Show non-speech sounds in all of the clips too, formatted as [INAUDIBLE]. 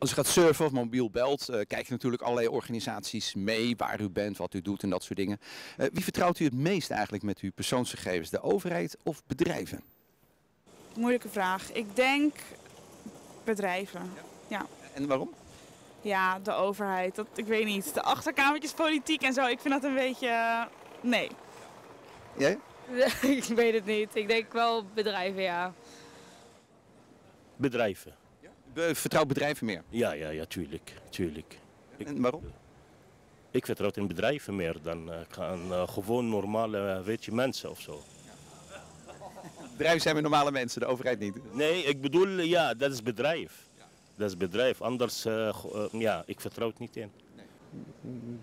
Als u gaat surfen of mobiel belt, uh, kijken natuurlijk allerlei organisaties mee waar u bent, wat u doet en dat soort dingen. Uh, wie vertrouwt u het meest eigenlijk met uw persoonsgegevens, de overheid of bedrijven? Moeilijke vraag. Ik denk bedrijven. Ja. ja. En waarom? Ja, de overheid. Dat, ik weet niet. De achterkamertjes politiek en zo. Ik vind dat een beetje... Uh, nee. Jij? [LAUGHS] ik weet het niet. Ik denk wel bedrijven, ja. Bedrijven. Ja? Vertrouw bedrijven meer? Ja, ja, ja, tuurlijk. tuurlijk. En waarom? Ik vertrouw in bedrijven meer dan aan uh, gewoon normale weet je, mensen of zo. Bedrijven zijn met normale mensen, de overheid niet. Nee, ik bedoel, ja, dat is bedrijf. Dat is bedrijf. Anders, uh, uh, ja, ik vertrouw het niet in. Nee.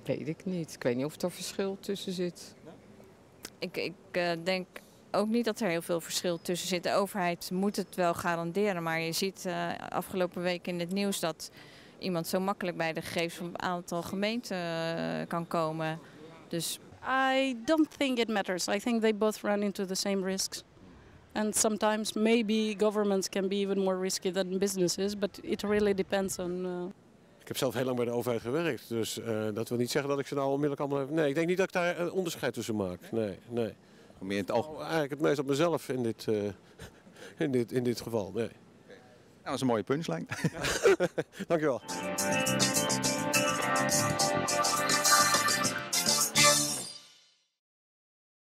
Weet ik niet. Ik weet niet of er verschil tussen zit. Ik, ik uh, denk ook niet dat er heel veel verschil tussen zit. De overheid moet het wel garanderen. Maar je ziet afgelopen week in het nieuws dat iemand zo makkelijk bij de gegevens van een aantal gemeenten kan komen. Dus I don't think it matters. I think they both run into the same risks. And sometimes maybe governments can be even more risky than businesses, but it really depends on. Uh... Ik heb zelf heel lang bij de overheid gewerkt, dus uh, dat wil niet zeggen dat ik ze nou onmiddellijk allemaal heb. Nee, ik denk niet dat ik daar een onderscheid tussen maak. Nee, nee. Meer in het algemeen. Nou, eigenlijk het meest op mezelf in dit, uh, [LAUGHS] in dit, in dit geval. Nee. Nou, dat is een mooie punchline. [LAUGHS] Dankjewel.